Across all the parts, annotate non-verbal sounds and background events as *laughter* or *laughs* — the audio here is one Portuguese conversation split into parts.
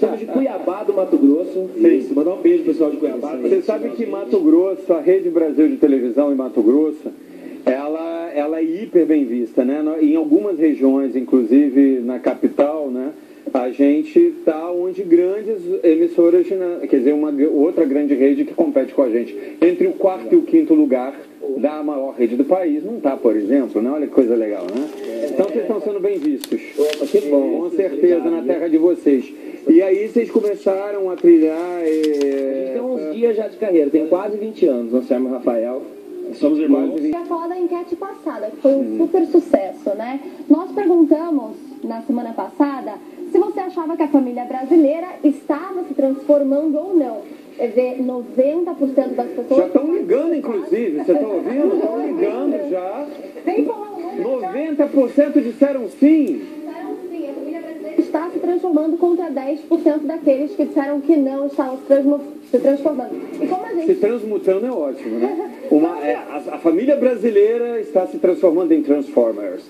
Somos de Cuiabá, do Mato Grosso. Isso, mandar um beijo pro pessoal de Cuiabá. Você sabe que Mato Grosso, a Rede Brasil de televisão em Mato Grosso, ela, é hiper bem vista, né? Em algumas regiões, inclusive na capital, né? A gente está onde grandes emissoras, quer dizer, uma outra grande rede que compete com a gente. Entre o quarto e o quinto lugar da maior rede do país, não está, por exemplo, né? Olha que coisa legal, né? Então vocês estão sendo bem vistos. Que bom. Com certeza, na terra de vocês. E aí vocês começaram a trilhar. A gente tem uns dias já de carreira, tem quase 20 anos, Anselmo e Rafael. Somos irmãos. quase Queria falar da enquete passada, que foi um super sucesso, né? Nós perguntamos na semana passada se você achava que a família brasileira estava se transformando ou não. Quer dizer, 90% das pessoas. Já estão ligando, inclusive, vocês estão ouvindo? Estão ligando já. Vem falar um número, já 90% disseram sim. disseram sim, a família brasileira está se transformando contra 10% daqueles que disseram que não estavam se, transmo- se transformando. E como a Se gente transmutando é ótimo, né? Uma, é, a, a família brasileira está se transformando em Transformers,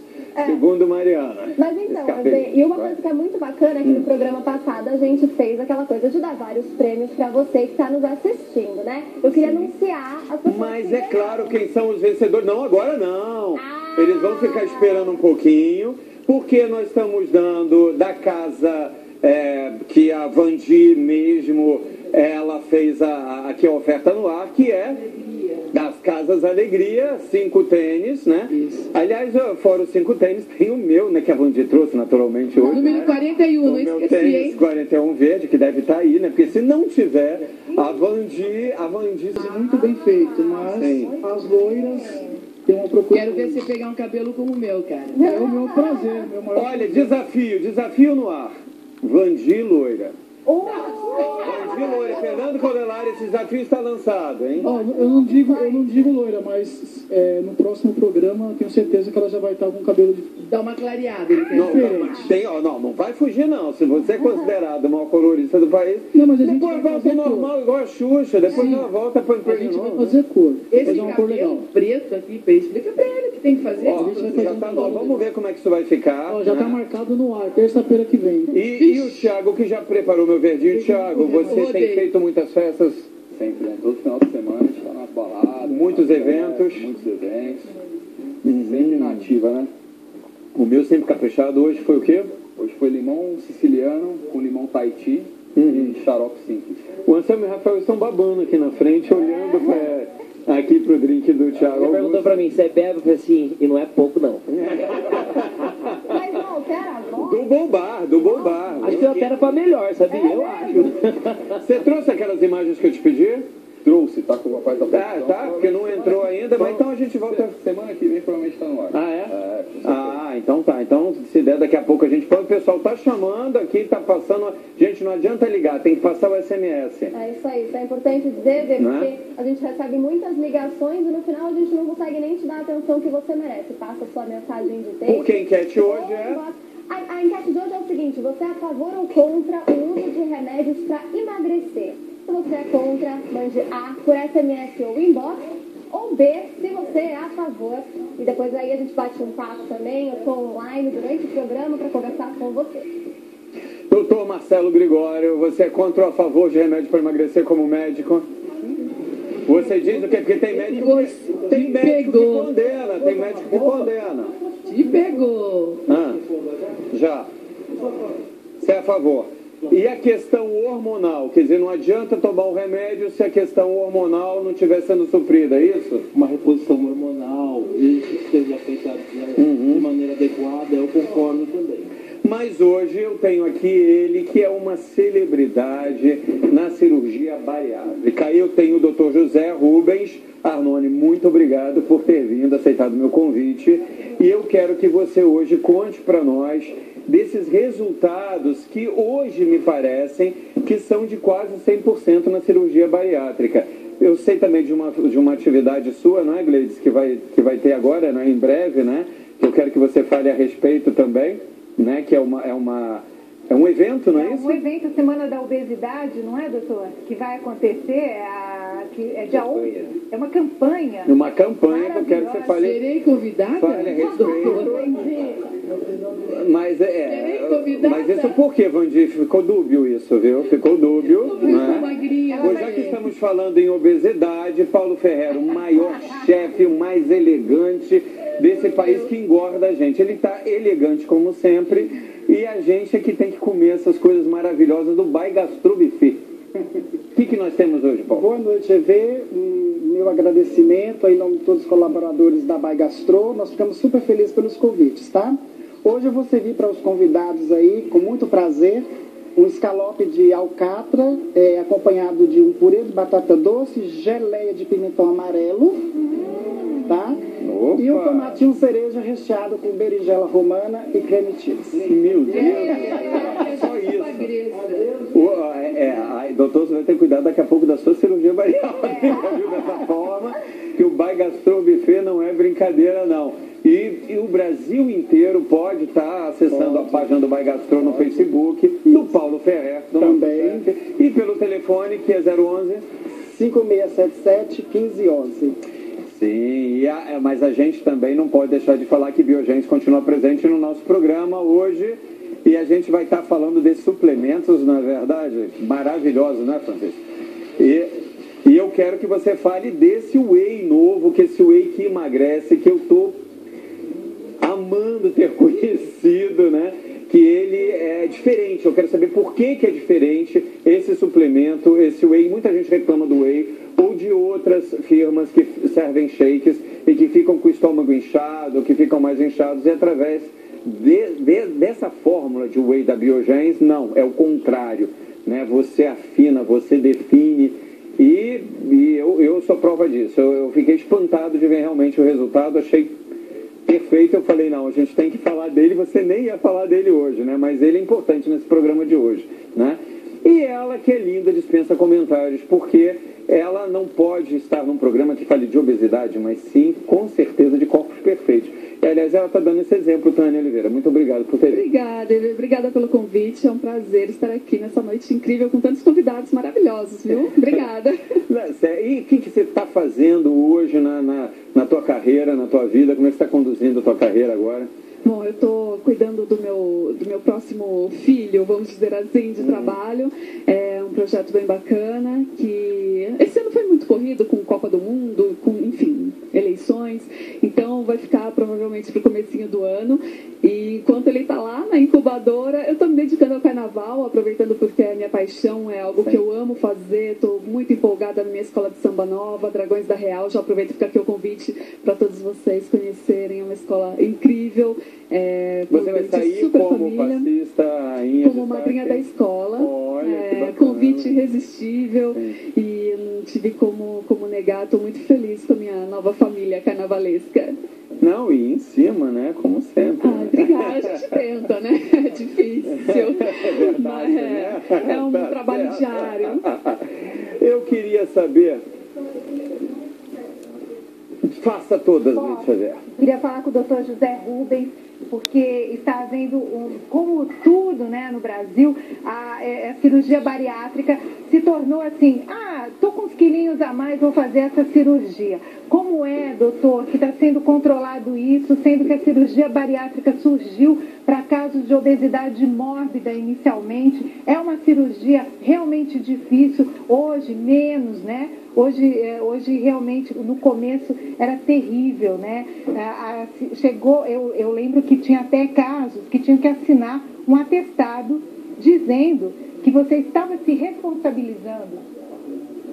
segundo Mariana. Mas então, Escapei. E uma coisa que é muito bacana é que no programa passado a gente fez aquela coisa de dar vários prêmios pra você que está nos assistindo, né? Eu queria anunciar as pessoas Mas é claro quem são os vencedores. Não, agora não. Ah. Eles vão ficar esperando um pouquinho, porque nós estamos dando da casa é, que a Vandi mesmo ela fez a, a- aqui a oferta no ar, que é das Casas Alegria, cinco tênis, né? Aliás, ó, fora os cinco tênis, tem o meu, né? Que a Vandi trouxe naturalmente hoje. Número né? 41, o não meu esqueci, tênis hein? 41 verde, que deve estar aí, né? Porque se não tiver, a Vandi, a Vandi muito bem feito, mas Sim. as loiras têm uma procura. Quero ver você pegar um cabelo como o meu, cara. É o meu prazer, meu maior Olha, desafio, desafio no ar. Vandi Loira. Oh, Vandi Loira, Fernando Codelari, esse desafio está lançado, hein? Ó, eu não digo, eu não digo loira, mas é, no próximo programa eu tenho certeza que ela já vai estar com o cabelo de Dá uma clareada, ele quer. Não, diferente. não, tem, ó, não, não vai fugir não. Se você é considerado o maior colorista do país, Não, mas a gente depois vai volta fazer ao normal, cor. igual a Xuxa, depois Sim. ela volta pra, pra A gente vai fazer cor, Esse fazer uma cor legal. cabelo preto aqui, explica pra ele o que tem que fazer. Ó, gente vai fazer já um tá, negócio. ó, vamos ver como é que isso vai ficar. Ó, já né? tá marcado no ar, terça-feira que vem. E, e o Thiago, que já preparou meu verdinho. Thiago, você tem feito muitas festas, Sempre, né? Todo final de semana a gente tá nas baladas. Muitos nas eventos. festas, Muitos eventos. Sempre na ativa, né? o meu sempre caprichado. Hoje foi o quê? Hoje foi limão siciliano com limão Tahiti Uhum. e xarope simples. O Anselmo e o Rafael estão babando aqui na frente, olhando pra, aqui pro drink do Thiago. Ele perguntou pra mim, você bebe? Eu falei assim, e não é pouco não. *laughs* a voz? Do Bombar, do Bombar. Acho que até era pra melhor, sabia? Eu acho. *laughs* Você trouxe aquelas imagens que eu te pedi? Trouxe, tá com o rapaz da Tá, produção. tá, porque não entrou ainda, mas então a gente volta. Semana que vem provavelmente tá no ar. Ah, é? É. Ah, então tá. Então, se der daqui a pouco a gente pode. O pessoal tá chamando aqui, tá passando. Gente, não adianta ligar, tem que passar o SMS. É isso aí, isso é importante dizer, Vê, é? porque a gente recebe muitas ligações e no final a gente não consegue nem te dar a atenção que você merece. Passa a sua mensagem de texto. Porque a enquete hoje ou é-. A, a enquete de hoje é o seguinte, você é a favor ou contra o uso de remédios para emagrecer? Se você é contra, mande A por SMS ou inbox, ou B, se você é a favor. E depois aí a gente bate um papo também, eu estou online durante o programa para conversar com você. Doutor Marcelo Gregório, você é contra ou a favor de remédio para emagrecer como médico? Você diz o quê? Porque tem médico que, tem médico que pegou. condena, tem médico que condena. Te pegou. Ah, já. Você é a favor. E a questão hormonal? Quer dizer, não adianta tomar o remédio se a questão hormonal não estiver sendo suprida, é isso? Uma reposição hormonal, desde que seja feita de maneira adequada, eu concordo também. Mas hoje eu tenho aqui ele que é uma celebridade na cirurgia bariátrica. Eu tenho o Dr. José Rubens Arnone, muito obrigado por ter vindo, aceitado o meu convite. E eu quero que você hoje conte para nós desses resultados que hoje me parecem que são de quase 100% na cirurgia bariátrica. Eu sei também de uma, de uma atividade sua, não é, Gleides, que vai, que vai ter agora, né, em breve, né? Eu quero que você fale a respeito também. Né? Que é uma é uma é um evento, não é, É isso? um evento Semana da Obesidade, não é, doutor? Que vai acontecer, é, a, que é dia 11. É uma campanha. Uma campanha que eu quero que você fale. Serei convidada? Fale a respeito. Mas é, mas isso por quê, Vandir? Ficou dúbio isso, viu? Ficou dúbio, né? Pois já que estamos falando em obesidade, Paulo Ferreira, o maior *laughs* chefe, o mais elegante desse país que engorda a gente. Ele está elegante como sempre e a gente é que tem que comer essas coisas maravilhosas do Bai Gastro Buffet. O que, que nós temos hoje, Paulo? Boa noite, EV. Um, meu agradecimento aí em nome de todos os colaboradores da Bai Gastro. Nós ficamos super felizes pelos convites, tá? Hoje eu vou servir para os convidados aí, com muito prazer, um escalope de alcatra, é, acompanhado de um purê de batata doce, geleia de pimentão amarelo, tá? Opa! E um tomatinho cereja recheado com berinjela romana e creme cheese. Meu Deus! Só isso. É, é, ai, doutor, você vai ter cuidado daqui a pouco da sua cirurgia bariátrica, *laughs* viu? Dessa forma, que o Bai Gastro Buffet não é brincadeira, não. E, e o Brasil inteiro pode estar acessando a página do Bai Gastro no Facebook, do Paulo Ferrer, do Também. e pelo telefone que é 011 5677 1511. Sim, a- é, mas a gente também não pode deixar de falar que Biogênese continua presente no nosso programa hoje e a gente vai estar falando desses suplementos, na verdade, maravilhosos, né, Francisco? E, e eu quero que você fale desse whey novo, que esse whey que emagrece, que eu tô amando ter *laughs* conhecido, né? Que ele é diferente. Eu quero saber por que, que é diferente esse suplemento, esse whey. Muita gente reclama do whey ou de outras firmas que servem shakes e que ficam com o estômago inchado, que ficam mais inchados. E através de- de- dessa fórmula de whey da Biogens, não, é o contrário. Né? Você afina, você define. E, e eu, eu sou prova disso. Eu, eu fiquei espantado de ver realmente o resultado. Achei perfeito, eu falei, não, a gente tem que falar dele, você nem ia falar dele hoje, né? Mas ele é importante nesse programa de hoje, né? E ela, que é linda, dispensa comentários, porque ela não pode estar num programa que fale de obesidade, mas sim, com certeza, de corpos perfeitos. E, aliás, ela está dando esse exemplo, Tânia Oliveira. Muito obrigado por ter vindo. Obrigada, Eve. obrigada pelo convite. É um prazer estar aqui nessa noite incrível com tantos convidados maravilhosos, viu? Obrigada. *laughs* Sé- E o que, que você está fazendo hoje na, na, na tua carreira, na tua vida? Como é que você está conduzindo a tua carreira agora? Bom, eu estou cuidando do meu, do meu próximo filho, vamos dizer assim, de trabalho. É um projeto bem bacana, que esse ano foi muito corrido com Copa do Mundo, com, enfim, eleições. Então vai ficar provavelmente para o comecinho do ano. E enquanto ele está lá na incubadora, eu estou me dedicando ao carnaval, aproveitando porque é minha paixão, é algo que eu amo fazer. Estou muito empolgada na minha escola de samba nova, Dragões da Real. Já aproveito para ficar aqui o convite para todos vocês conhecerem. É uma escola incrível. É, Você vai sair super como família. rainha Como madrinha da escola. Olha, É, convite irresistível e eu não tive como, como negar. Estou muito feliz com a minha nova família carnavalesca. Não, e em cima, né? Como sempre. Ah, obrigada. A gente *laughs* tenta, né? *laughs* É difícil. É verdade, Mas é, né? é um Tá trabalho certo. diário. Eu queria saber. Faça todas, Posso? Luiz Xavier. Queria falar com o doutor José Rubens, porque está havendo, um, como tudo né, no Brasil, a, é, a cirurgia bariátrica se tornou assim, ah, estou com uns quilinhos a mais, vou fazer essa cirurgia. Como é, doutor, que está sendo controlado isso, sendo que a cirurgia bariátrica surgiu para casos de obesidade mórbida inicialmente? É uma cirurgia realmente difícil, hoje menos, né? Hoje, é, hoje realmente, no começo era terrível, né? Se- chegou, eu, eu lembro que tinha até casos que tinham que assinar um atestado dizendo que você estava se responsabilizando,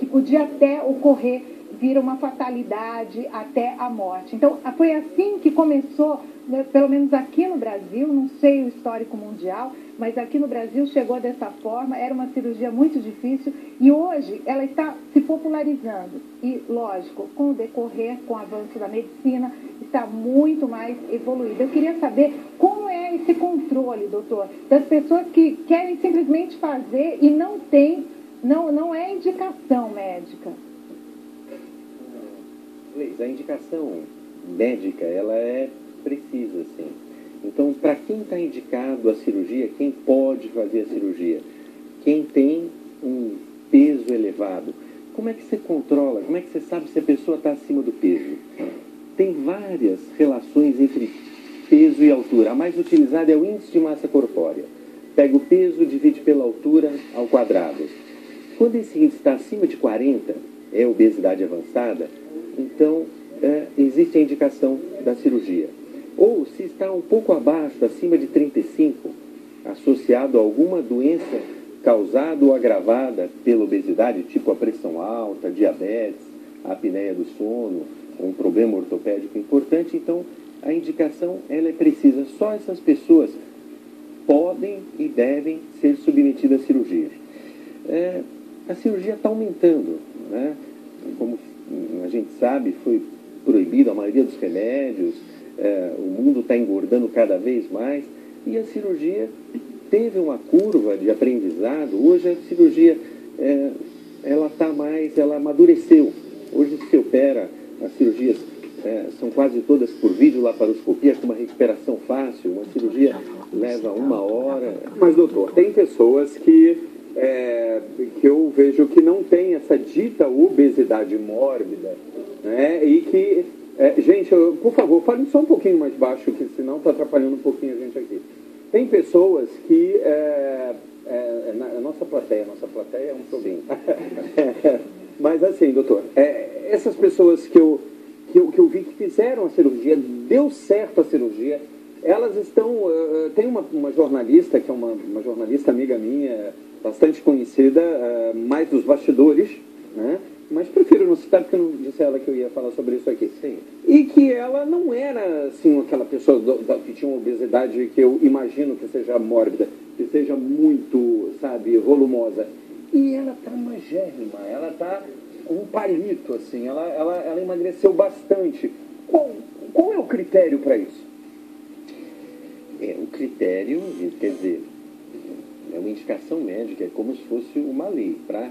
que podia até ocorrer vir uma fatalidade até a morte. Então, foi assim que começou, né, pelo menos aqui no Brasil, não sei o histórico mundial, mas aqui no Brasil chegou dessa forma, era uma cirurgia muito difícil e hoje ela está se popularizando. E, lógico, com o decorrer, com o avanço da medicina, está muito mais evoluída. Eu queria saber como é esse controle, doutor, das pessoas que querem simplesmente fazer e não tem, não, não é indicação médica. Leis, a indicação médica, ela é precisa, sim. Então, para quem está indicado a cirurgia, quem pode fazer a cirurgia? Quem tem um peso elevado. Como é que você controla? Como é que você sabe se a pessoa está acima do peso? Tem várias relações entre peso e altura. A mais utilizada é o índice de massa corpórea. Pega o peso, divide pela altura ao quadrado. Quando esse índice está acima de 40, é obesidade avançada, então é, existe a indicação da cirurgia. Ou se está um pouco abaixo, acima de 35, associado a alguma doença causada ou agravada pela obesidade, tipo a pressão alta, diabetes, a apneia do sono, um problema ortopédico importante, então a indicação ela é precisa. Só essas pessoas podem e devem ser submetidas à cirurgia. É, a cirurgia está aumentando, né? como a gente sabe, foi proibido a maioria dos remédios, é, o mundo está engordando cada vez mais e a cirurgia teve uma curva de aprendizado. Hoje a cirurgia é, ela está mais, ela amadureceu. Hoje se opera, as cirurgias é, são quase todas por vídeo laparoscopia, com uma recuperação fácil. Uma cirurgia leva uma hora. Mas, doutor, tem pessoas que, é, que eu vejo que não tem essa dita obesidade mórbida, né? E que, é, gente, eu, por favor, fale só um pouquinho mais baixo, que senão está atrapalhando um pouquinho a gente aqui. Tem pessoas que. É, é, na, a nossa plateia, a nossa plateia é um problema. *laughs* Mas assim, doutor, é, essas pessoas que eu, que, eu, que eu vi que fizeram a cirurgia, deu certo a cirurgia, elas estão. Uh, tem uma, uma jornalista, que é uma, uma jornalista amiga minha, bastante conhecida, uh, mais dos bastidores, né? mas prefiro não citar porque eu não disse a ela que eu ia falar sobre isso aqui. Sim. E que ela não era assim aquela pessoa do, do, que tinha uma obesidade que eu imagino que seja mórbida, que seja muito, sabe, volumosa. E ela está magérrima, ela está um palito, assim, ela, ela, ela emagreceu bastante. Qual, qual é o critério para isso? É, o critério, quer dizer, é uma indicação médica, é como se fosse uma lei. Para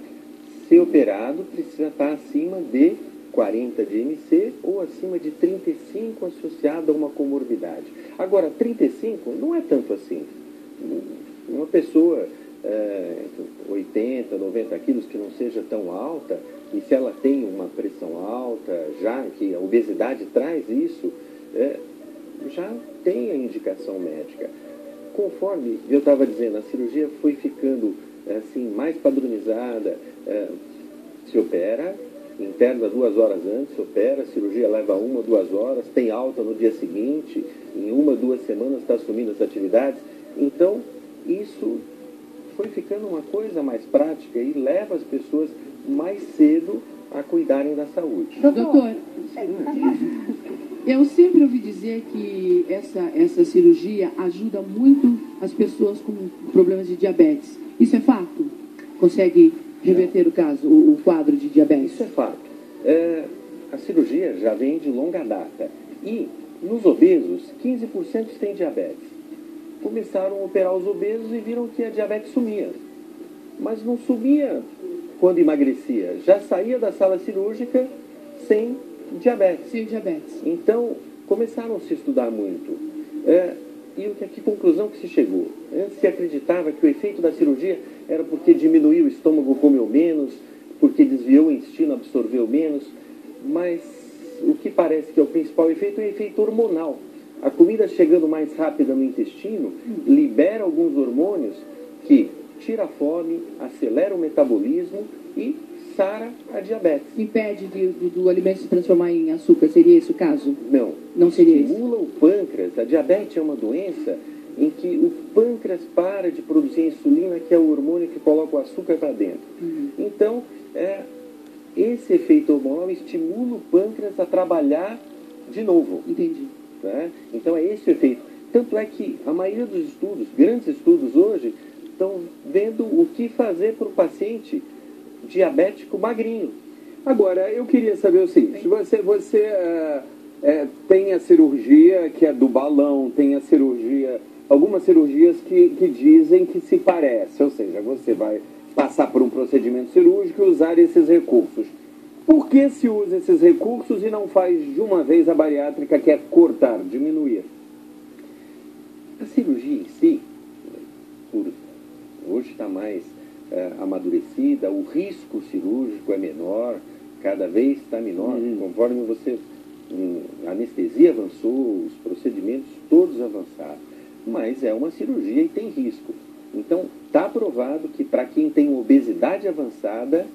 ser operado, precisa estar acima de 40 de MC ou acima de 35 associado a uma comorbidade. Agora, 35 não é tanto assim. Uma pessoa é, 80, 90 quilos que não seja tão alta, e se ela tem uma pressão alta, já que a obesidade traz isso, é, já tem a indicação médica. Conforme eu estava dizendo, a cirurgia foi ficando assim mais padronizada, é, se opera, interna duas horas antes, se opera, a cirurgia leva uma, duas horas, tem alta no dia seguinte, em uma, duas semanas está assumindo as atividades. Então, isso foi ficando uma coisa mais prática e leva as pessoas mais cedo a cuidarem da saúde. Doutor, eu sempre ouvi dizer que essa, essa cirurgia ajuda muito as pessoas com problemas de diabetes. Isso é fato? Consegue reverter o caso, o, o quadro de diabetes? Isso é fato. É, a cirurgia já vem de longa data. E nos obesos, 15% têm diabetes. Começaram a operar os obesos e viram que a diabetes sumia. Mas não sumia quando emagrecia. Já saía da sala cirúrgica sem diabetes. Sem diabetes. Então, começaram a se estudar muito. É, e o que, que conclusão que se chegou? Antes se acreditava que o efeito da cirurgia era porque diminuiu o estômago, comeu menos, porque desviou o intestino, absorveu menos, mas o que parece que é o principal efeito é o efeito hormonal. A comida chegando mais rápida no intestino libera alguns hormônios que tira a fome, acelera o metabolismo e sara a diabetes. Impede de, do, do alimento se transformar em açúcar, seria esse o caso? Não. Não seria Estimula o pâncreas. A diabetes é uma doença em que o pâncreas para de produzir a insulina, que é o hormônio que coloca o açúcar para dentro. Uhum. Então, é, esse efeito hormonal estimula o pâncreas a trabalhar de novo. Entendi. Né? Então, é esse o efeito. Tanto é que a maioria dos estudos, grandes estudos hoje, estão vendo o que fazer para o paciente diabético magrinho. Agora, eu queria saber o seguinte: você, você é, é, tem a cirurgia que é do balão, tem a cirurgia, algumas cirurgias que, que dizem que se parece, ou seja, você vai passar por um procedimento cirúrgico e usar esses recursos. Por que se usa esses recursos e não faz de uma vez a bariátrica, que é cortar, diminuir? A cirurgia em si, por, hoje está mais eh, amadurecida, o risco cirúrgico é menor, cada vez está menor, conforme você. hum, a anestesia avançou, os procedimentos todos avançaram. Mas é uma cirurgia e tem risco. Então, está provado que para quem tem obesidade avançada,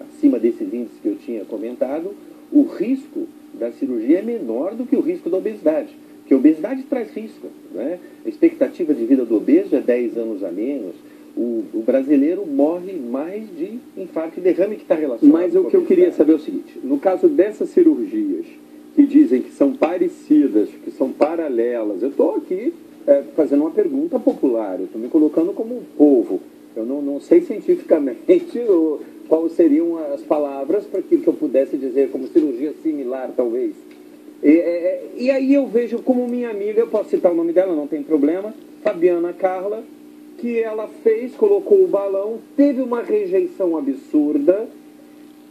acima desses índices que eu tinha comentado, o risco da cirurgia é menor do que o risco da obesidade. Porque a obesidade traz risco. Né? A expectativa de vida do obeso é 10 anos a menos. O, o brasileiro morre mais de infarto e derrame que está relacionado Mas o que eu queria saber é o seguinte: no caso dessas cirurgias que dizem que são parecidas, que são paralelas, eu estou aqui é, fazendo uma pergunta popular, eu estou me colocando como um povo. Eu não, não sei cientificamente *laughs* quais seriam as palavras para que, que eu pudesse dizer como cirurgia similar, talvez. E, é, e aí eu vejo como minha amiga, eu posso citar o nome dela, não tem problema, Fabiana Carla, que ela fez, colocou o balão, teve uma rejeição absurda,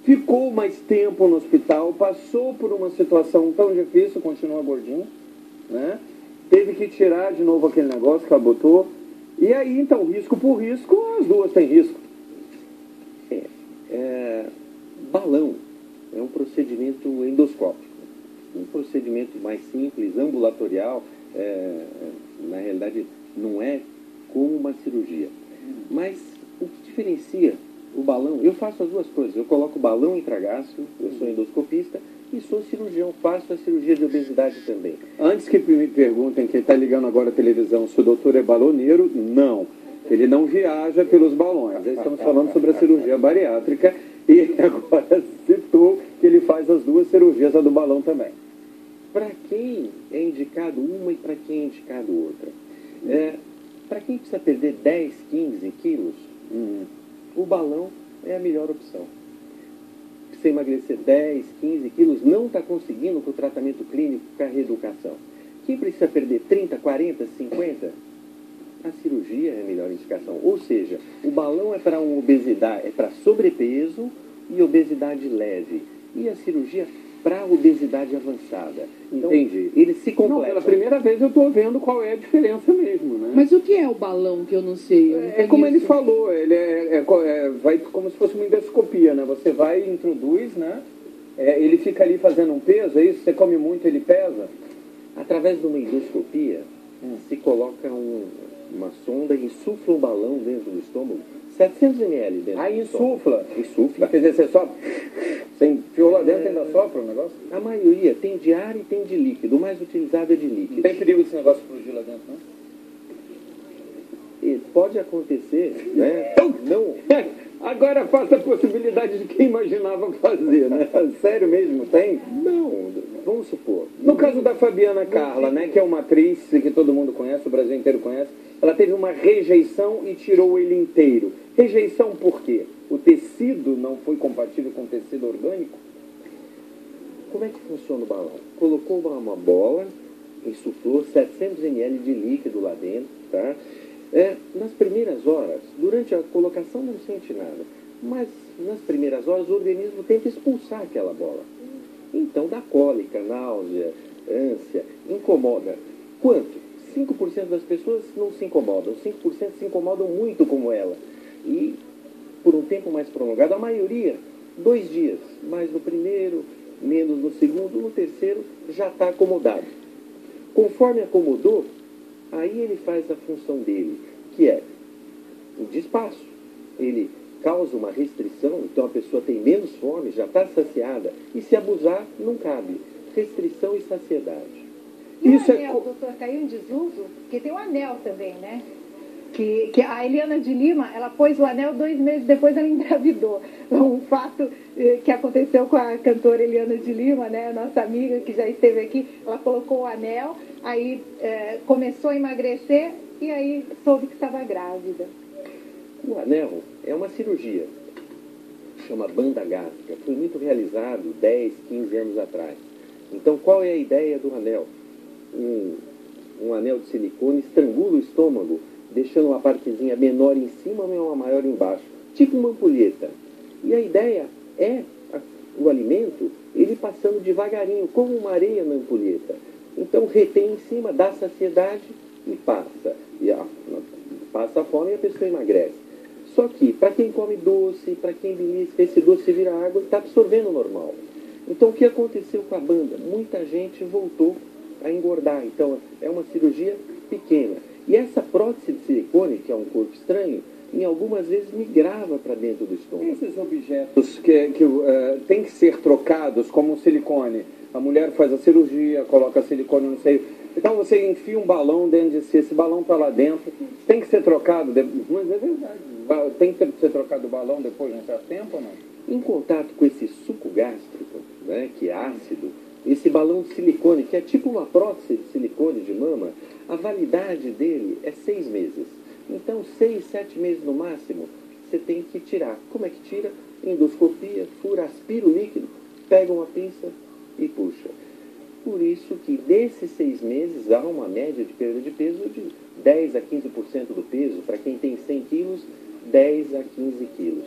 ficou mais tempo no hospital, passou por uma situação tão difícil, continua gordinho, né? Teve que tirar de novo aquele negócio que ela botou. E aí, então, risco por risco, as duas têm risco. É, balão é um procedimento endoscópico. Um procedimento mais simples, ambulatorial, é, na realidade não é como uma cirurgia. Mas o que diferencia o balão, eu faço as duas coisas. Eu coloco balão intragástrico, eu sou endoscopista e sou cirurgião, faço a cirurgia de obesidade também. Antes que me perguntem quem está ligando agora a televisão se o doutor é baloneiro, não. Ele não viaja pelos balões. Estamos falando sobre a cirurgia bariátrica e *laughs* agora citou que ele faz as duas cirurgias, a do balão também. Para quem é indicado uma e para quem é indicado outra? É, para quem precisa perder 10, 15 quilos, hum, o balão é a melhor opção. Você emagrecer 10, 15 quilos, não está conseguindo com o tratamento clínico, com a reeducação. Quem precisa perder 30, 40, 50, a cirurgia é a melhor indicação. Ou seja, o balão é para obesidade, é para sobrepeso e obesidade leve. E a cirurgia para obesidade avançada. Então, Entendi. Eles se Não, completam. pela primeira vez eu estou vendo qual é a diferença mesmo, né? Mas o que é o balão que eu não sei? Eu não É como ele conheço. falou, ele é, é é- vai como se fosse uma endoscopia, né? Você vai e introduz, né? É, ele fica ali fazendo um peso, é isso? Você come muito, ele pesa? Através de uma endoscopia, se coloca um- uma sonda e insufla um balão dentro do estômago, 700 ml dentro Aí insufla. Insufla. Quer dizer, você só. Você enfiou lá dentro e ainda sopra o negócio? A maioria tem de ar e tem de líquido. O mais utilizado é de líquido. Não tem perigo desse negócio explodir lá dentro, não? E pode acontecer, né? Não. *laughs* Agora faça a possibilidade de quem imaginava fazer, né? *laughs* Sério mesmo, tem? Não, vamos supor. No caso da Fabiana Carla, né, que é uma atriz que todo mundo conhece, o Brasil inteiro conhece, ela teve uma rejeição e tirou ele inteiro. Rejeição por quê? O tecido não foi compatível com o tecido orgânico? Como é que funciona o balão? Colocou uma, uma bola, insuflou 700 ml de líquido lá dentro, tá? É, nas primeiras horas, durante a colocação não sente nada, mas nas primeiras horas o organismo tenta expulsar aquela bola. Então dá cólica, náusea, ânsia, incomoda. Quanto? 5% das pessoas não se incomodam, 5% se incomodam muito como ela. E por um tempo mais prolongado, a maioria, dois dias, mais no primeiro, menos no segundo, no terceiro já está acomodado. Conforme acomodou, aí ele faz a função dele, que é o despaço. Ele causa uma restrição, então a pessoa tem menos fome, já está saciada, e se abusar, não cabe. Restrição e saciedade. E Isso o é anel, co- doutor, caiu em desuso? Porque tem o anel também, né? Que, que a Eliana de Lima, ela pôs o anel dois meses depois ela engravidou. *laughs* Um fato eh, que aconteceu com a cantora Eliana de Lima, né? Nossa amiga que já esteve aqui, ela colocou o anel, aí eh, começou a emagrecer e aí soube que estava grávida. O anel é uma cirurgia, chama banda gástrica, foi muito realizado 10, 15 anos atrás. Então, qual é a ideia do anel? Um, um anel de silicone estrangula o estômago, deixando uma partezinha menor em cima e uma maior embaixo, tipo uma ampulheta. E a ideia é o alimento, ele passando devagarinho, como uma areia na ampulheta. Então, retém em cima, dá saciedade e passa. E a, passa a fome e a pessoa emagrece. Só que, para quem come doce, para quem belisca, esse doce vira água e está absorvendo normal. Então, o que aconteceu com a banda? Muita gente voltou a engordar. Então, é uma cirurgia pequena. E essa prótese de silicone, que é um corpo estranho, em algumas vezes migrava para dentro do estômago. Esses objetos que, que uh, têm que ser trocados, como o silicone. A mulher faz a cirurgia, coloca silicone no seio. Então você enfia um balão dentro de si, esse balão está lá dentro, tem que ser trocado, mas é verdade. Tem que ser trocado o balão depois de um certo tempo ou não? Em contato com esse suco gástrico, né, que é ácido, esse balão de silicone, que é tipo uma prótese de silicone de mama, a validade dele é seis meses. Então, seis, sete meses no máximo, você tem que tirar. Como é que tira? Endoscopia, fura, aspira o líquido, pega uma pinça e puxa. Por isso que desses seis meses há uma média de perda de peso de 10 a 15% do peso. Para quem tem 100 quilos, 10 a 15 quilos.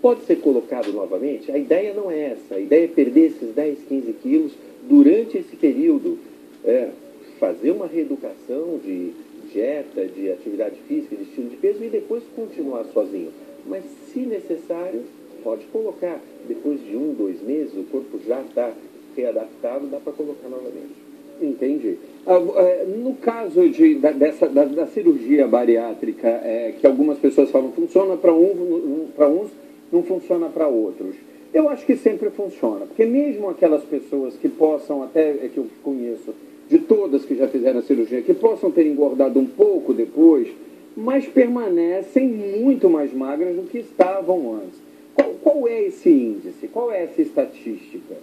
Pode ser colocado novamente? A ideia não é essa. A ideia é perder esses 10, 15 quilos durante esse período. É, fazer uma reeducação de dieta, de atividade física, de estilo de peso e depois continuar sozinho. Mas, se necessário, pode colocar. Depois de um, dois meses, o corpo já está readaptado, dá para colocar novamente. Entendi. Ah, é, no caso de, da, dessa, da, da cirurgia bariátrica, é, que algumas pessoas falam funciona para um, para uns, não funciona para outros. Eu acho que sempre funciona, porque mesmo aquelas pessoas que possam, até é que eu conheço, de todas que já fizeram a cirurgia, que possam ter engordado um pouco depois, mas permanecem muito mais magras do que estavam antes. Qual, qual é esse índice? Qual é essa estatística?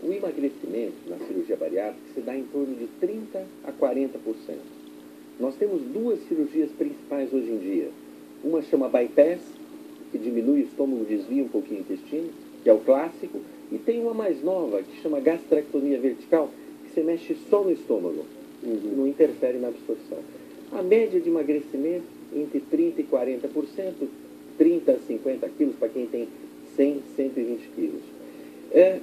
O emagrecimento na cirurgia bariátrica se dá em torno de 30% a 40%. Nós temos duas cirurgias principais hoje em dia. Uma chama bypass, que diminui o estômago, desvia um pouquinho o intestino, que é o clássico, e tem uma mais nova, que chama gastrectomia vertical, que você mexe só no estômago, uhum. não interfere na absorção. A média de emagrecimento entre 30% e 40%, 30 a 50 quilos para quem tem 100, 120 quilos. É,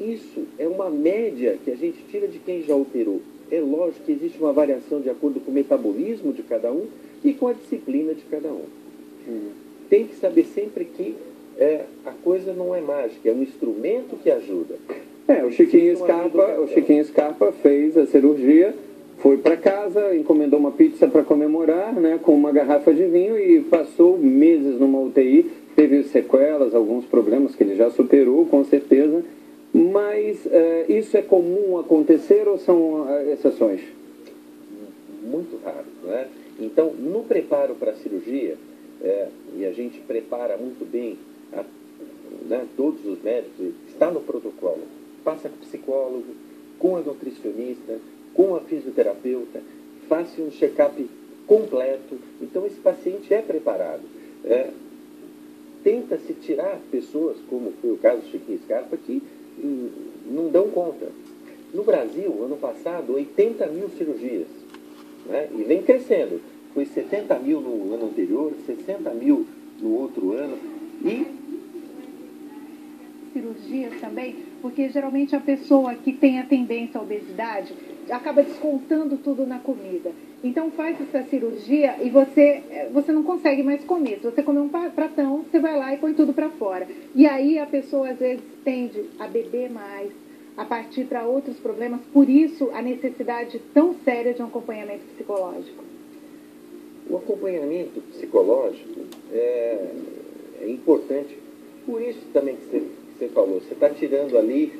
isso é uma média que a gente tira de quem já operou. É lógico que existe uma variação de acordo com o metabolismo de cada um e com a disciplina de cada um. Uhum. Tem que saber sempre que é, a coisa não é mágica, é um instrumento que ajuda. É, o Chiquinho Scarpa, o Chiquinho Scarpa fez a cirurgia, foi para casa, encomendou uma pizza para comemorar, né, com uma garrafa de vinho e passou meses numa UTI, teve sequelas, alguns problemas que ele já superou, com certeza. Mas é, isso é comum acontecer ou são é, exceções? Muito raro, né? Então, no preparo para a cirurgia, é, e a gente prepara muito bem a, né, todos os médicos, está no protocolo. Passa com o psicólogo, com a nutricionista, com a fisioterapeuta, faça um check-up completo. Então, esse paciente é preparado. É, Tenta-se tirar pessoas, como foi o caso do Chiquinho Scarpa, que hum, não dão conta. No Brasil, ano passado, 80 mil cirurgias. Né? E vem crescendo. Foi 70 mil no ano anterior, 60 mil no outro ano. E cirurgias também, porque geralmente a pessoa que tem a tendência à obesidade acaba descontando tudo na comida. Então faz essa cirurgia e você, eh, você não consegue mais comer. Se você comer um pratão, você vai lá e põe tudo para fora. E aí a pessoa às vezes tende a beber mais, a partir para outros problemas. Por isso a necessidade tão séria de um acompanhamento psicológico. O acompanhamento psicológico é, é importante. Por isso também que você você falou, você está tirando ali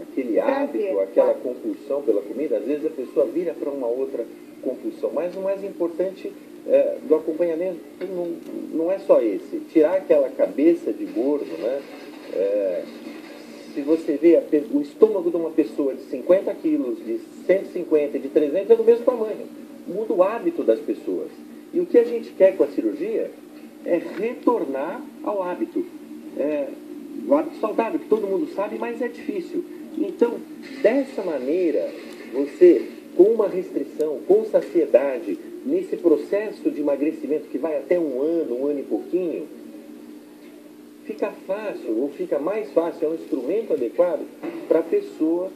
aquele hábito, aquela compulsão pela comida, às vezes a pessoa vira para uma outra compulsão. Mas o mais importante é, do acompanhamento não, não é só esse, tirar aquela cabeça de gordo, né? É, se você vê a, o estômago de uma pessoa de 50 quilos, de 150, de 300, é do mesmo tamanho. Muda o hábito das pessoas. E o que a gente quer com a cirurgia é retornar ao hábito. É, o hábito saudável, que todo mundo sabe, mas é difícil. Então, dessa maneira, você, com uma restrição, com saciedade, nesse processo de emagrecimento que vai até um ano, um ano e pouquinho, fica fácil, ou fica mais fácil, é um instrumento adequado para a pessoa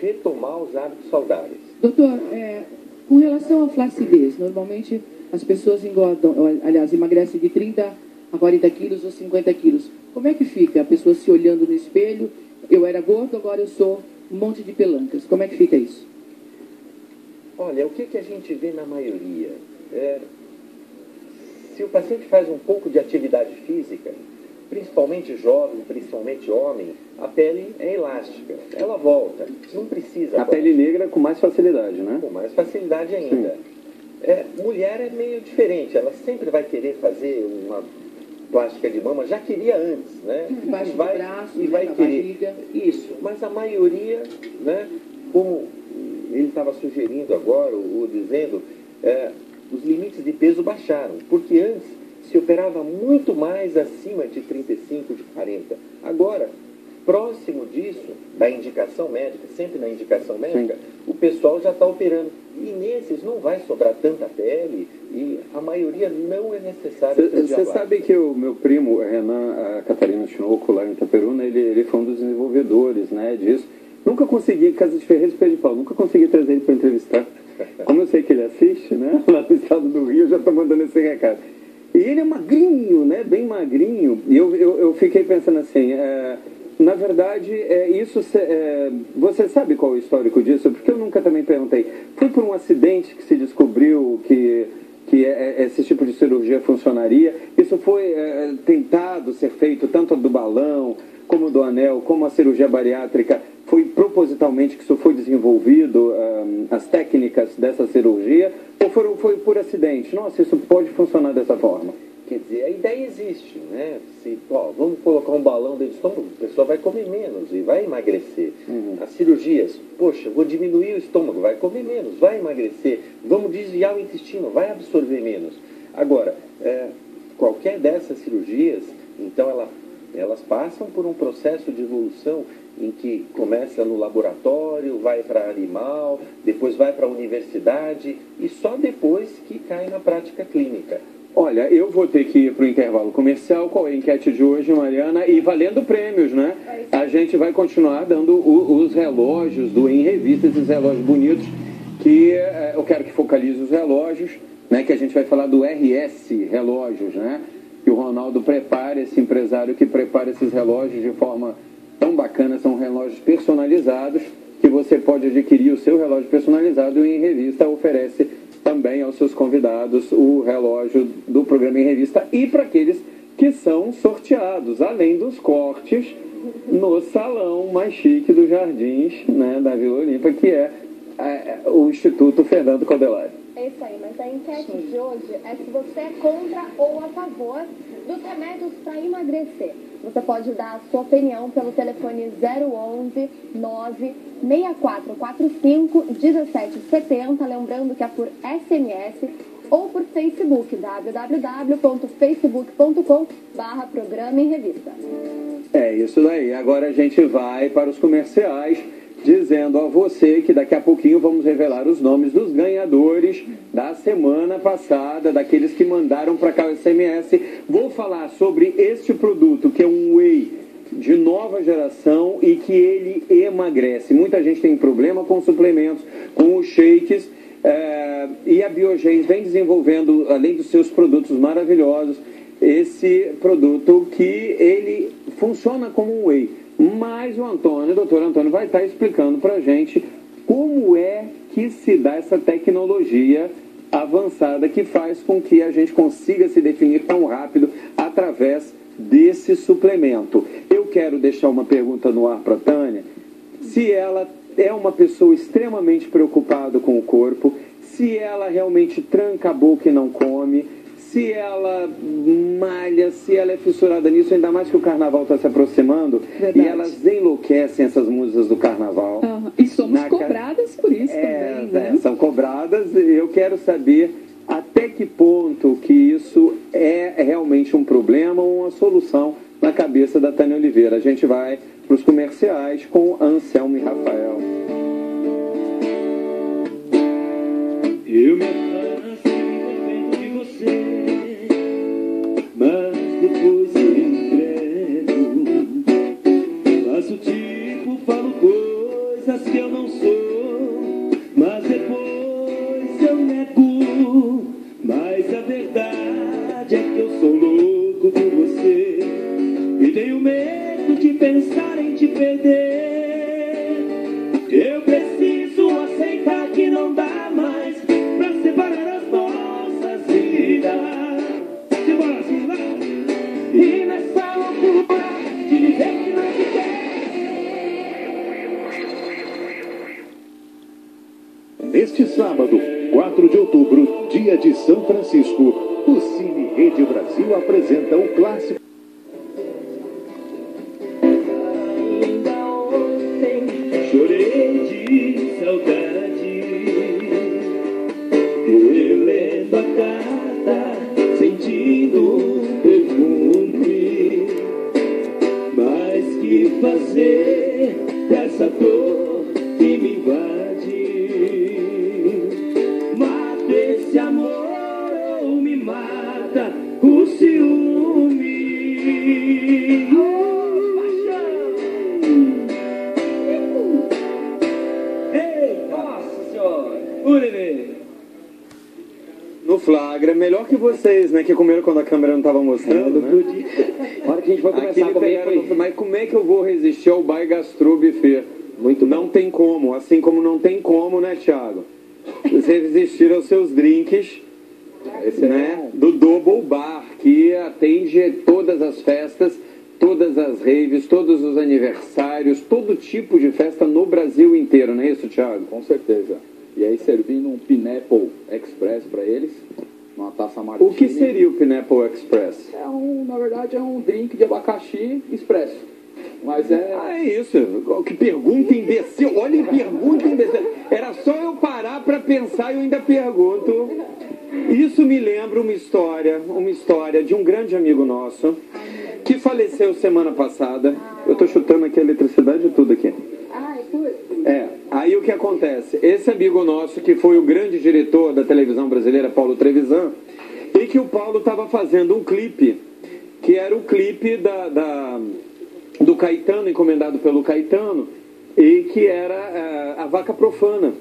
retomar os hábitos saudáveis. Doutor, é, com relação à flacidez, normalmente as pessoas engordam, aliás, emagrecem de 30 a 40 quilos ou 50 quilos. Como é que fica a pessoa se olhando no espelho? Eu era gordo, agora eu sou um monte de pelancas. Como é que fica isso? Olha, o que, que a gente vê na maioria? É, se o paciente faz um pouco de atividade física, principalmente jovem, principalmente homem, a pele é elástica. Ela volta. Não precisa. A pele negra com mais facilidade, né? Com mais facilidade ainda. É, mulher é meio diferente. Ela sempre vai querer fazer uma plástica de mama. Já queria antes, né? Embaixo e vai, do braço, e né, vai na querer. barriga. Isso. Mas a maioria, né? Como ele estava sugerindo agora, ou dizendo, é, os limites de peso baixaram. Porque antes se operava muito mais acima de 35, de 40. Agora, próximo disso, da indicação médica, sempre na indicação médica, o pessoal já está operando. E nesses não vai sobrar tanta pele e a maioria não é necessário Você sabe que o meu primo, Renan a Catarina Chinoco, lá em Itaperuna, ele, ele foi um dos desenvolvedores né, disso. Nunca consegui, Casa de Ferreira e de Pau, nunca consegui trazer ele para entrevistar. Como eu sei que ele assiste, né? *laughs* Lá no estado do Rio, já estou mandando esse recado. E ele é magrinho, né? Bem magrinho. E eu, eu, eu fiquei pensando assim, é, na verdade, é, isso é, você sabe qual é o histórico disso? Porque eu nunca também perguntei. Foi por um acidente que se descobriu que, que é- é- esse tipo de cirurgia funcionaria? Isso foi é, tentado ser feito tanto do balão, como do anel, como a cirurgia bariátrica? Foi propositalmente que isso foi desenvolvido, ahn, as técnicas dessa cirurgia? Ou foram, foi por acidente? Nossa, isso pode funcionar dessa forma. Quer dizer, a ideia existe, né? Se, ó, vamos colocar um balão dentro do estômago, a pessoa vai comer menos e vai emagrecer. As cirurgias, poxa, vou diminuir o estômago, vai comer menos, vai emagrecer. Vamos desviar o intestino, vai absorver menos. Agora, é, qualquer dessas cirurgias, então ela, elas passam por um processo de evolução em que começa no laboratório, vai para animal, depois vai para a universidade e só depois que cai na prática clínica. Olha, eu vou ter que ir para o intervalo comercial. Qual é a enquete de hoje, Mariana? E valendo prêmios, né? A gente vai continuar dando o- os relógios do Em Revista, esses relógios bonitos, que eh, eu quero que focalize os relógios, né? Que a gente vai falar do RS Relógios, né? Que o Ronaldo prepara, esse empresário que prepara esses relógios de forma tão bacana, são relógios personalizados, que você pode adquirir o seu relógio personalizado e o Em Revista oferece também aos seus convidados o relógio do programa em revista e para aqueles que são sorteados, além dos cortes no salão mais chique dos jardins né, da Vila Olímpia, que é, é, o Instituto Fernando Caldelari. É isso aí, mas a enquete de hoje é se você é contra ou a favor dos remédios para emagrecer. Você pode dar a sua opinião pelo telefone 011 96445 1770, lembrando que é por SMS ou por Facebook, www.facebook.com programa em revista. É isso daí. Agora a gente vai para os comerciais, dizendo a você que daqui a pouquinho vamos revelar os nomes dos ganhadores da semana passada, daqueles que mandaram para cá o SMS. Vou falar sobre este produto que é um whey de nova geração e que ele emagrece. Muita gente tem problema com suplementos, com os shakes. é, e a Biogens vem desenvolvendo, além dos seus produtos maravilhosos, esse produto que ele funciona como um whey. Mas o Antônio, o doutor Antônio, vai estar explicando para a gente como é que se dá essa tecnologia avançada que faz com que a gente consiga se definir tão rápido através desse suplemento. Eu quero deixar uma pergunta no ar para a Tânia. Se ela é uma pessoa extremamente preocupada com o corpo, se ela realmente tranca a boca e não come, se ela malha, se ela é fissurada nisso, ainda mais que o carnaval está se aproximando, Verdade. e elas enlouquecem essas musas do carnaval. Aham. E somos Na ca- cobradas por isso É, também, né? é, são cobradas. Eu quero saber até que ponto que isso é realmente um problema ou uma solução na cabeça da Tânia Oliveira. A gente vai para os comerciais com Anselmo e Rafael. Eu me de você, Faço tipo, falo coisas que eu não sou, mas depois eu nego. Mas a verdade é que eu sou louco por você e tenho medo de pensar em te perder. Eu preciso Neste sábado, 4 de outubro, dia de São Francisco, o Cine Rede Brasil apresenta o clássico. Que vocês, né? Que comeram quando a câmera não estava mostrando, né? A hora que a gente foi começar Aquele a comer foi... no- Mas como é que eu vou resistir ao Bai Gastro Buffet? Muito não tem como, assim como não tem como, né, Thiago? Você resistir aos seus drinks, né? Do Double Bar, que atende todas as festas, todas as raves, todos os aniversários, todo tipo de festa no Brasil inteiro, não é isso, Thiago? Com certeza. E aí servindo um Pineapple Express para eles, uma taça martini. O que seria o Pineapple Express? É um, na verdade, é um drink de abacaxi expresso. Mas é. Ah, é isso. Que pergunta imbecil. Olha que pergunta imbecil. Era só eu parar para pensar e eu ainda pergunto. Isso me lembra uma história, uma história de um grande amigo nosso que faleceu semana passada. Eu tô chutando aqui a eletricidade e tudo aqui. É, aí o que acontece? Esse amigo nosso, que foi o grande diretor da televisão brasileira, Paulo Trevisan, e que o Paulo estava fazendo um clipe, que era o clipe da, da- do Caetano, encomendado pelo Caetano, e que era eh, a Vaca Profana,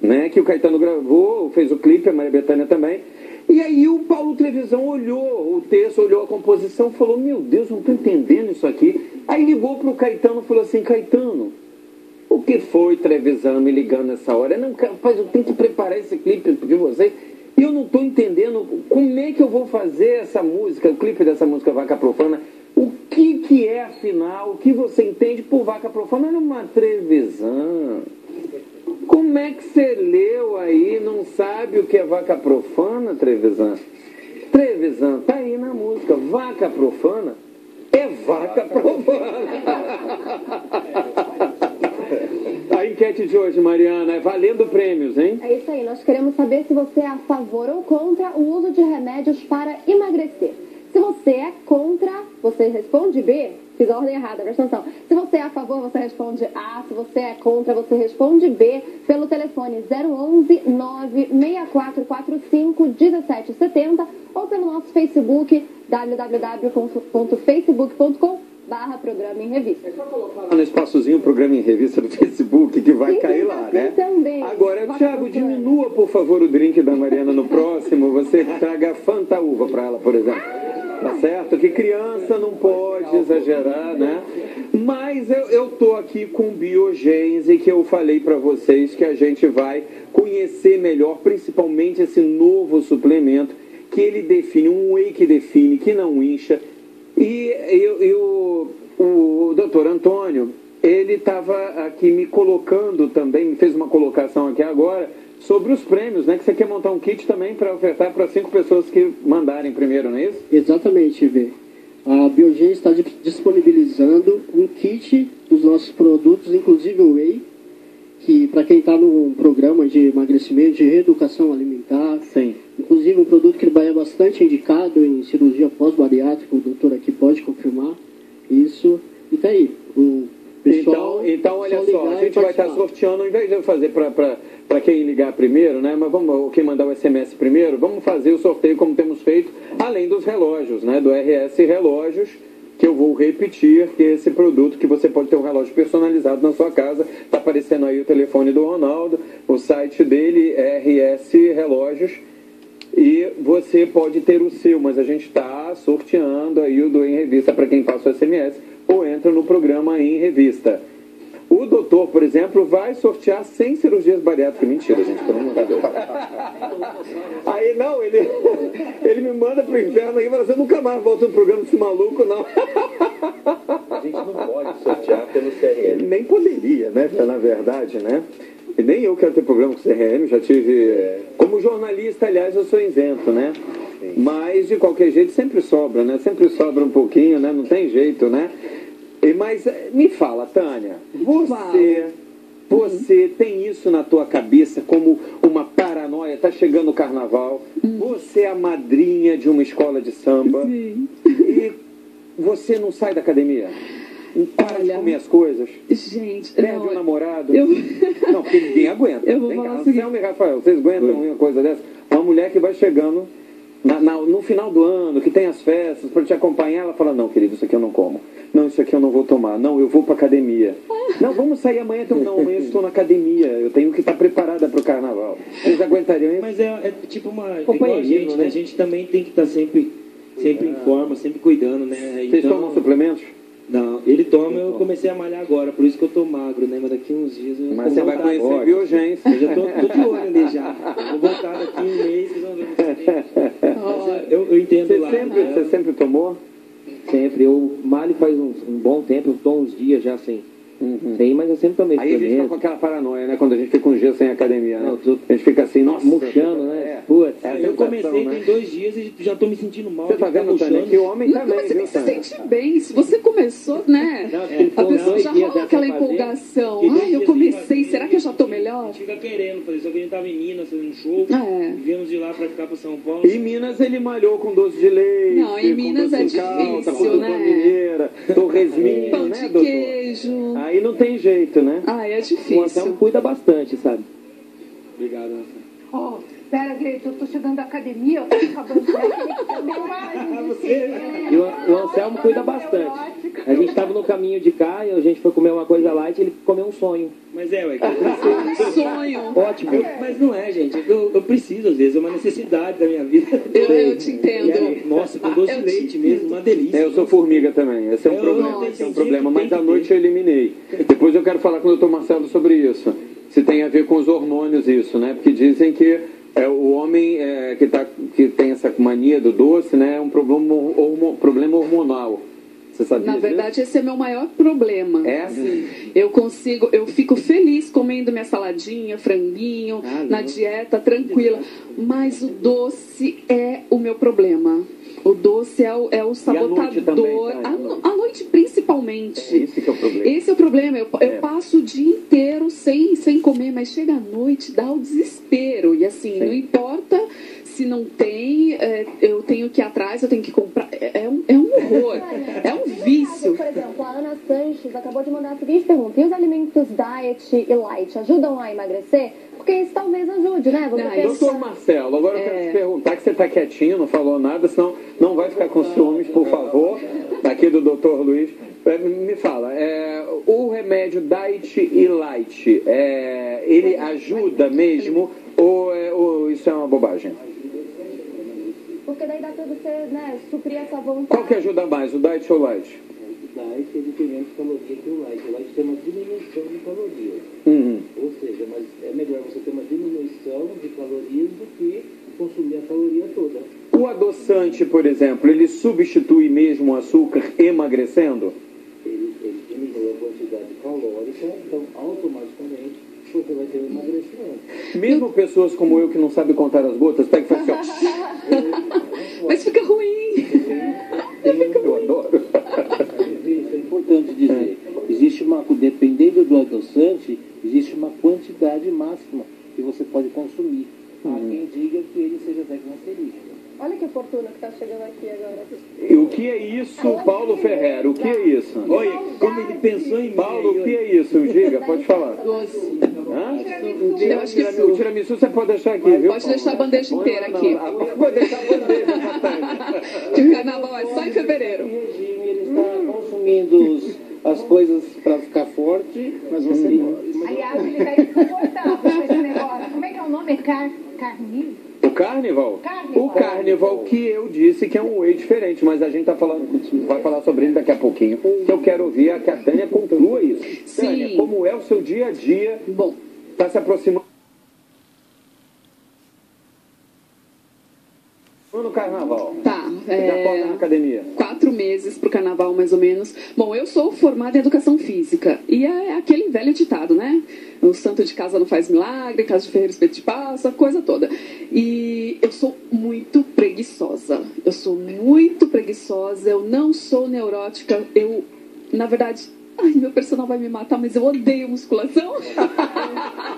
né? Que o Caetano gravou, fez o clipe, a Maria Bethânia também. E aí o Paulo Trevisan olhou o texto, olhou a composição, falou, meu Deus, não estou entendendo isso aqui. Aí ligou para o Caetano e falou assim, Caetano, o que foi Trevisan me ligando nessa hora? Não, rapaz, eu tenho que preparar esse clipe de vocês. E eu não estou entendendo como é que eu vou fazer essa música, o clipe dessa música Vaca Profana. O que, que é, afinal, o que você entende por Vaca Profana? Era uma Trevisan. Como é que você leu aí, não sabe o que é Vaca Profana, Trevisan? Trevisan, tá aí na música. Vaca Profana é Vaca Profana. *laughs* Enquete de hoje, Mariana, é valendo prêmios, hein? É isso aí, nós queremos saber se você é a favor ou contra o uso de remédios para emagrecer. Se você é contra, você responde B. Fiz a ordem errada, presta atenção. Se você é a favor, você responde A. Se você é contra, você responde B. Pelo telefone 011 96445 1770 ou pelo nosso Facebook www.facebook.com barra programa em revista. no espaçozinho, programa em revista do *laughs* Facebook, que vai cair lá, né? Também. Agora, Thiago, diminua, por favor, o drink da Mariana no próximo. Você *laughs* traga Fanta Uva para ela, por exemplo. Tá certo? Que criança não pode exagerar, né? Mas eu, eu tô aqui com Biogense, que eu falei para vocês que a gente vai conhecer melhor, principalmente esse novo suplemento, que ele define, um whey que define, que não incha. E eu, eu- o doutor Antônio, ele estava aqui me colocando também, fez uma colocação aqui agora, sobre os prêmios, né? Que você quer montar um kit também para ofertar para cinco pessoas que mandarem primeiro, não é isso? Exatamente, Vê. A Biogen está di- disponibilizando um kit dos nossos produtos, inclusive o Whey, que para quem está no programa de emagrecimento, de reeducação alimentar, Sim. inclusive um produto que vai é bastante indicado em cirurgia pós-bariátrica, o doutor aqui pode confirmar isso. E tá aí, o pessoal... Então, então olha só a gente vai estar participar. sorteando, ao invés de eu fazer para quem ligar primeiro, né? Mas vamos, ou quem mandar o SMS primeiro, vamos fazer o sorteio como temos feito, além dos relógios, né? Do RS Relógios, que eu vou repetir, que é esse produto que você pode ter um relógio personalizado na sua casa. Está aparecendo aí o telefone do Ronaldo, o site dele é RS Relógios. E você pode ter o seu, mas a gente está sorteando aí o do Em Revista para quem passa o SMS ou entra no programa Em Revista. O doutor, por exemplo, vai sortear 100 cirurgias bariátricas. Mentira, gente, pelo amor de Deus. Aí, não, ele, *laughs* ele me manda pro inferno e fala assim, eu nunca mais volto no programa desse maluco, não. A gente não pode sortear pelo CRM. Nem poderia, né, na verdade, né? E nem eu quero ter problema com o CRM, já tive. Como jornalista, aliás, eu sou isento, né? Mas de qualquer jeito sempre sobra, né? Sempre sobra um pouquinho, né? Não tem jeito, né? E, mas eh, me fala, Tânia, você, você tem isso na tua cabeça como uma paranoia? Tá chegando o carnaval, você é a madrinha de uma escola de samba e você não sai da academia? Para de comer as coisas? Gente, Perde não, o namorado? eu- *laughs* Não, porque ninguém aguenta. Eu vou Vem falar cá, o seguinte. Anselmo e Rafael, vocês aguentam uma coisa dessa? Uma mulher que vai chegando na- na- no final do ano, que tem as festas, para te acompanhar, ela fala, não, querido, isso aqui eu não como. Não, isso aqui eu não vou tomar. Não, eu vou para academia. *laughs* Não, vamos sair amanhã. Então, não, amanhã eu estou na academia. Eu tenho que estar preparada para o carnaval. Vocês aguentariam isso? Mas é, é tipo uma. Igual a Companheirismo, gente, né? né? A gente também tem que estar sempre, sempre em forma, sempre cuidando, né? Vocês tomam suplementos? Não, ele toma, eu comecei a malhar agora, por isso que eu tô magro, né? Mas daqui uns dias eu Mas você vai conhecer biogência. Eu já tô, tô de olho ali já. Vou voltar daqui um mês, vocês vão ver. *laughs* Eu, eu entendo Você lá. sempre, né? você sempre tomou? Sempre. Eu malho faz um, um bom tempo, eu tô uns dias já Sem, mas eu sempre tomei Uhum. Aí a gente fica com aquela paranoia, né? Quando a gente fica uns dias sem academia, né? Não, tu- A gente fica assim, nossa. Murchando, né? É. Putz. É a Eu sensação, comecei né? tem dois dias e já tô me sentindo mal. Você tá vendo, Tânia, que o homem Não, também, mas você viu, tem que se sentir bem. Se você começou, né? Não, a ele falou pessoa já rola aquela fazer, empolgação. Ai, eu comecei, será que eu já tô A melhor? gente fica querendo fazer, só que a gente tava em Minas fazendo um show. É. Viemos de lá pra ficar pra São Paulo. Em Minas ele malhou com doce de leite. Não, em Minas é difícil, né? mineira, torresminho, Pão né, de queijo. Aí não tem jeito, né? Ai, é O difícil. Anselmo cuida bastante, sabe? Obrigado, Rafa. Ó, pera, gente, eu tô chegando da academia, eu tô acabando de *laughs* E o, o Anselmo cuida bastante. A gente tava no caminho de cá e a gente foi comer uma coisa light e ele comeu um sonho. Mas é, ué. *laughs* Um sonho. Ótimo. Mas não é, gente. Eu, eu preciso, às vezes, é uma necessidade da minha vida. *laughs* Eu, eu te entendo. Aí, nossa, com doce de leite mesmo, uma delícia. É, eu sou formiga também, esse é um Eu- problema, não, esse é um problema, mas à noite eu eliminei. Depois eu quero falar com o doutor Marcelo sobre isso, se tem a ver com os hormônios isso, né? Porque dizem que é, o homem é, que, tá, que tem essa mania do doce, né, é um problema, hormo- problema hormonal. Você sabia Na verdade, esse é meu maior problema. É? Eu consigo, eu fico feliz comendo minha saladinha, franguinho, Ah, na dieta, tranquila. Mas o doce é o meu problema. O doce é o, é o noite também, sabotador. tá? A no- a noite, principalmente. Esse que é o problema. Esse é o problema. Eu, eu É. passo o dia inteiro sem, sem comer, mas chega à noite, dá o desespero. E assim, não importa se não tem, é, eu tenho que ir atrás, eu tenho que comprar. É, é um, é um horror. É um vício. Por exemplo, a Ana Sanches acabou de mandar a seguinte pergunta: e os alimentos diet e light ajudam a emagrecer? Porque isso talvez ajude, né? Não, pensa- Doutor Marcelo, agora eu quero te perguntar que você está quietinho, não falou nada, senão não vai ficar com ciúmes, por favor, aqui do doutor Luiz. É, Me fala, é, o remédio Diet e Light, é, ele ajuda mesmo ou, é, ou isso é uma bobagem? Porque daí dá pra você né, suprir essa vontade. Qual que ajuda mais, o Diet ou o Light? O light ele tem menos caloria que o light. O light tem uma diminuição de calorias. Uhum. Ou seja, mas é melhor você ter uma diminuição de calorias do que consumir a caloria toda. O adoçante, por exemplo, ele substitui mesmo o açúcar emagrecendo? Ele, ele diminui a quantidade calórica, então automaticamente você vai ter um emagrecimento. Mesmo pessoas como eu que não sabem contar as gotas, pega e faz assim, ó. *laughs* Mas fica ruim. Eu adoro. *laughs* Isso é importante dizer. Existe uma, dependendo do adoçante, existe uma quantidade máxima que você pode consumir. Há quem diga que ele seja até cancerígeno. Olha que fortuna que tá chegando aqui agora. E o que é isso, Paulo Ferreira? O que é isso? Olha, como ele pensou em mim. Paulo, o que é isso? Diga, pode falar. Doce. Hã? O tiramisu você pode deixar aqui, viu? Pode deixar a bandeja inteira aqui. Pode deixar a bandeja. Que o carnaval é só em fevereiro. Está consumindo os- as coisas para ficar forte, mas você não. Aliás, ele tá insuportável com esse negócio. Como é que é o nome? É car... carnil? O Carnival? Carnival. O Carnival que eu disse que é um whey diferente, mas a gente tá falando, vai falar sobre ele daqui a pouquinho. Que eu quero ouvir a que a Tânia conclua isso. Sim. Tânia, como é o seu dia a dia? Bom, Tá se aproximando no carnaval. tá. É, academia. quatro meses pro carnaval, mais ou menos. Bom, eu sou formada em educação física. E é aquele velho ditado, né? O santo de casa não faz milagre, casa de ferreiro espeto de passa, coisa toda. E eu sou muito preguiçosa. Eu sou muito preguiçosa, eu não sou neurótica. Eu, na verdade, ai, meu personal vai me matar, mas eu odeio musculação. *laughs*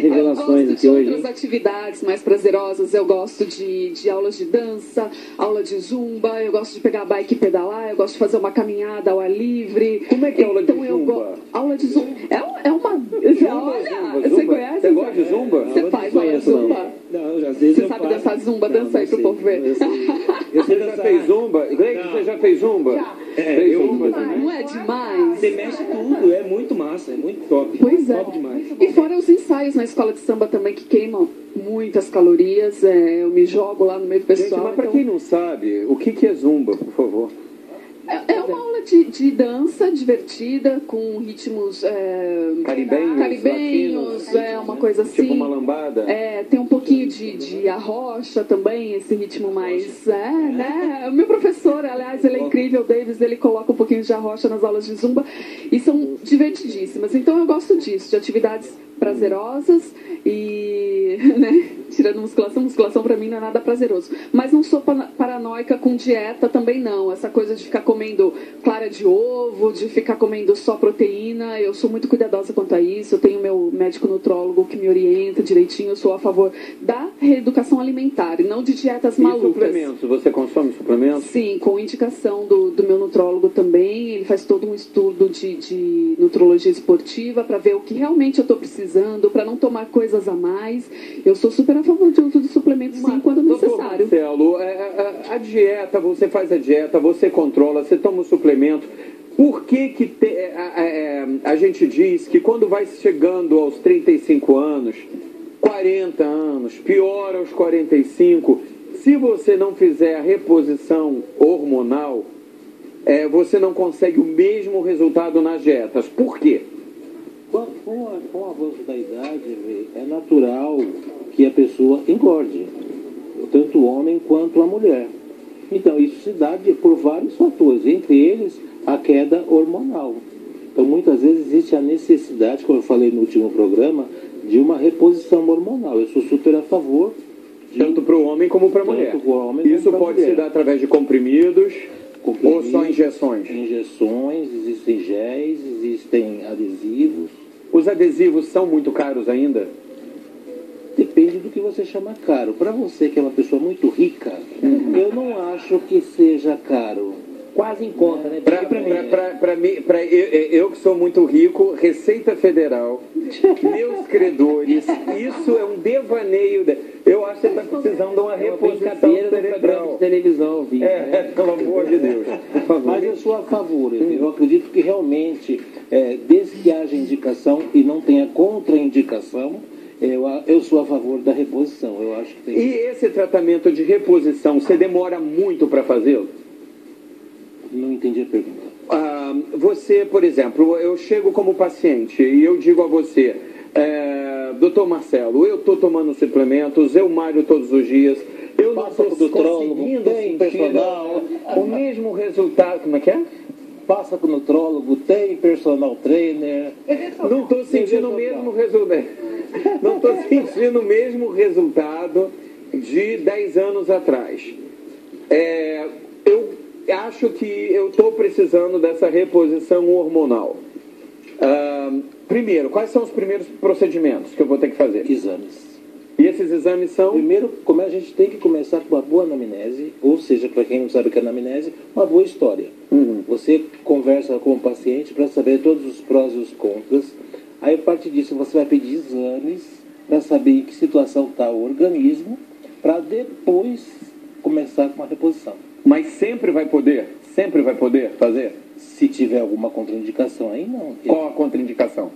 Revelações eu aqui gosto de hoje. outras atividades mais prazerosas. Eu gosto de, de aulas de dança, aula de zumba, eu gosto de pegar a bike e pedalar, eu gosto de fazer uma caminhada ao ar livre. Como é que é aula de então, eu zumba? go- Aula de zumba. É, é uma. olha, você conhece? Você gosta de zumba? Você faz aula de zumba? Não, às vezes Você eu sabe faço. dançar zumba? Dança aí pro povo ver. *laughs* Você já fez zumba? Greg, você já fez zumba? É, eu- zumba também? Não é demais? Você mexe tudo, é muito massa, é muito top. Pois é. Top demais. E fora os ensaios na escola de samba também, que queimam muitas calorias. é, eu me jogo lá no meio do Gente, pessoal. mas para então- quem não sabe, o que, que é zumba, por favor? É é uma aula de, de dança divertida, com ritmos é, Caribenhos, caribenhos, latinos, é uma coisa assim. Tipo uma lambada? É, tem um pouquinho de, de arrocha também, esse ritmo mais. É, né? O meu professor, aliás, ele é incrível, o Davis, ele coloca um pouquinho de arrocha nas aulas de zumba e são divertidíssimas. Então eu gosto disso, de atividades prazerosas e, *laughs* né, tirando musculação, musculação pra mim não é nada prazeroso. Mas não sou paranoica com dieta também não. Essa coisa de ficar comendo clara de ovo, de ficar comendo só proteína, eu sou muito cuidadosa quanto a isso. Eu tenho meu médico nutrólogo que me orienta direitinho. Eu sou a favor da reeducação alimentar e não de dietas E malucas. suplementos? Você consome suplementos? Sim, com indicação do, do meu nutrólogo também. Ele faz todo um estudo de, de nutrologia esportiva para ver o que realmente eu estou precisando, para não tomar coisas a mais. Eu sou super a favor de uso de suplementos, sim, quando necessário. Marcelo, é, é, a, a dieta, você faz a dieta, você controla, você toma o suplemento. Por que, que te- é, é, a gente diz que quando vai chegando aos 35 anos, 40 anos, pior aos 45, se você não fizer a reposição hormonal, é, você não consegue o mesmo resultado nas dietas. Por quê? Com, com a- com o avanço da idade, é natural que a pessoa engorde, tanto o homem quanto a mulher. Então, isso se dá de- por vários fatores, entre eles a queda hormonal. Então, muitas vezes existe a necessidade, como eu falei no último programa, de uma reposição hormonal. Eu sou super a favor. Tanto para o homem como para a mulher. Homem Isso pode se mulher. dar através de comprimidos, ou só injeções? Injeções, existem géis, existem adesivos. Os adesivos são muito caros ainda? Depende do que você chama caro. Para você que é uma pessoa muito rica, eu não acho que seja caro. Quase em conta, né? Pra, pra, pra, pra mim, pra eu, eu que sou muito rico, Receita Federal, meus *laughs* credores, isso é um devaneio. de- Eu acho que você está precisando de uma reposição programa cerebral. de televisão, vivo, É, né? pelo amor de Deus. Por favor. Mas eu sou a favor. Eu, eu acredito que realmente, é, desde que haja indicação e não tenha contraindicação, eu, a- eu sou a favor da reposição. Eu acho que tem E esse tratamento de reposição, você demora muito para fazê-lo? Entendi a pergunta. Ah, você, por exemplo, eu chego como paciente e eu digo a você, é, doutor Marcelo, eu estou tomando suplementos, eu malho todos os dias, eu não estou conseguindo tem personal. o mesmo resultado. Como é que é? Passa com o nutrólogo, tem personal trainer. Não estou sentindo o mesmo resultado. *laughs* Não estou sentindo o mesmo resultado de 10 anos atrás. É, acho que eu estou precisando dessa reposição hormonal. Ah, primeiro, quais são os primeiros procedimentos que eu vou ter que fazer? Exames. E esses exames são? Primeiro, como a gente tem que começar com uma boa anamnese, ou seja, para quem não sabe o que é anamnese, uma boa história. Você conversa com o paciente para saber todos os prós e os contras. Aí, a partir disso, você vai pedir exames para saber em que situação está o organismo, para depois começar com a reposição. Mas sempre vai poder? Sempre vai poder fazer? Se tiver alguma contraindicação aí, não. Qual a contraindicação?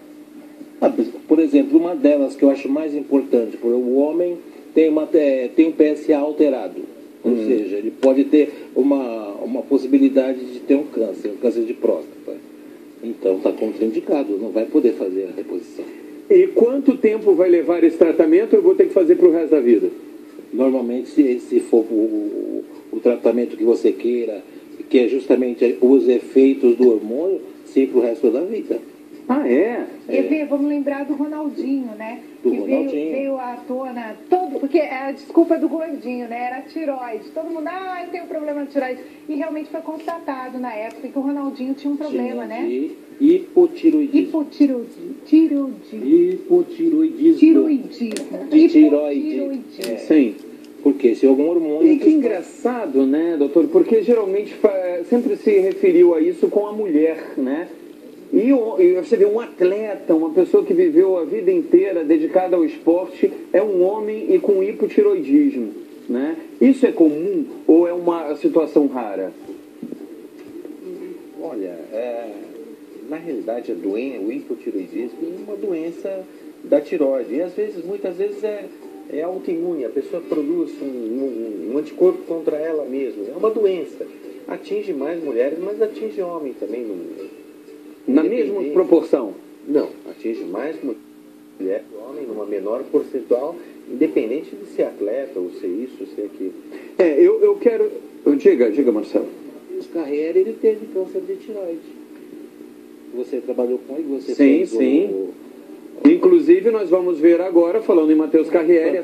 Ah, por exemplo, uma delas que eu acho mais importante, por o homem tem, uma, é, tem um PSA alterado. Ou seja, ele pode ter uma, uma possibilidade de ter um câncer, um câncer de próstata. Então está contraindicado, não vai poder fazer a reposição. E quanto tempo vai levar esse tratamento? Eu vou ter que fazer para o resto da vida. Normalmente, se for o, o tratamento que você queira, que é justamente os efeitos do hormônio, sim para o resto da vida. Ah, é? E vê, vamos lembrar do Ronaldinho, né? Do que Ronaldinho. Veio, veio à tona todo, porque a desculpa do gordinho, né? Era tiroide. Todo mundo, ah, eu tenho problema de tiroide. E realmente foi constatado na época que o Ronaldinho tinha um problema, né? De hipotiroidismo. Hipotiroidismo. Tiroidismo. Hipotiroidismo. Tiroidismo. De tiroide. Hipotiroidismo. É. Sim. Porque se algum hormônio. E que engraçado, né, doutor? Porque geralmente sempre se referiu a isso com a mulher, né? E, e você vê um atleta, uma pessoa que viveu a vida inteira dedicada ao esporte, é um homem e com hipotiroidismo, né? Isso é comum ou é uma situação rara? Olha, é, na realidade, a doença, o hipotiroidismo é uma doença da tiroide. E às vezes, muitas vezes é, é autoimune, a pessoa produz um, um- um anticorpo contra ela mesma. É uma doença. Atinge mais mulheres, mas atinge homens também. no- Na mesma proporção? Não, atinge mais mulher que homem, numa menor percentual, independente de ser atleta ou ser isso, ser aquilo. É, eu, eu quero. Diga, diga, Marcelo. Carreira, ele teve câncer de tiroide. Você trabalhou com ele, você Sim, fez o- sim. Inclusive, nós vamos ver agora, falando em Matheus Carriere,